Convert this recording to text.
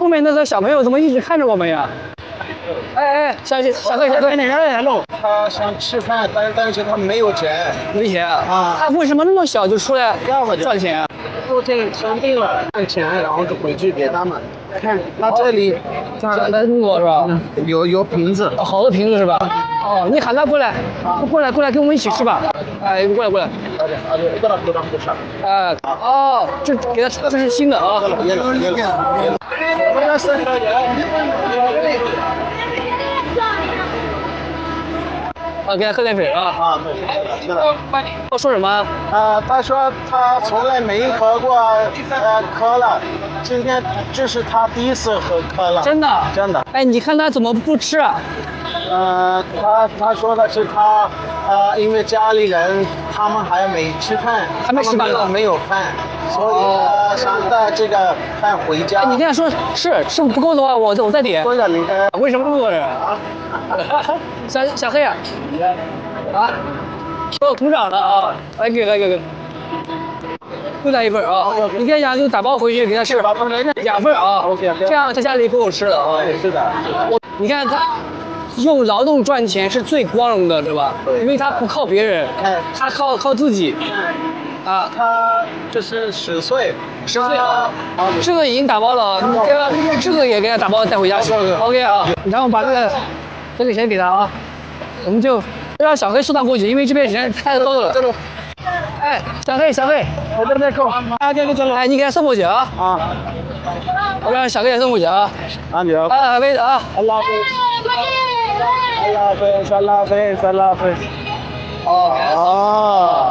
后面那个小朋友怎么一直看着我们呀？哎哎，小小哥小黑，哪来弄？他想吃饭，但是但是他没有钱。没钱啊？他为什么那么小就出来赚钱啊？后天生病了，赚钱，然后就回去给他们。看他这里在在路是吧？有有瓶子，好多瓶子是吧？哦，你喊他过来，过来过来跟我们一起吃吧。哎，过来过来。哎，哦，这给他这是新的啊。啊，给他喝点水啊。啊，对，是的。我说什么？呃，他说他从来没喝过呃可乐，今天这是他第一次喝可乐。真的？真的。哎，你看他怎么不吃啊？呃，他他说的是他呃，因为家里人他们还没吃饭，还没吃饭没有饭，所以呃想带这个饭回家。哎，你跟他说是吃不够的话，我我再点。为什么那么多人啊？小小黑啊，啊，给我鼓掌了啊！来给来给给，又来一份啊！你跟讲就打包回去给他吃，两份啊。这样在家里够吃了啊。是的。我你看他用劳动赚钱是最光荣的，对吧？对因为他不靠别人，他靠靠自己。啊，他这是十岁，十岁啊，这个已经打包了，这个这个也给他打包带回家去。OK 啊，然后把这个这个钱给他啊，我们就让小黑送他过去，因为这边人太多了。哎，小黑，小黑，我这边够。啊，这个这个。哎，你给他送过去啊。啊。我让小黑也送过去啊。啊。啊，妹子啊。阿拉菲，阿拉菲，阿拉菲，阿拉菲。哦哦。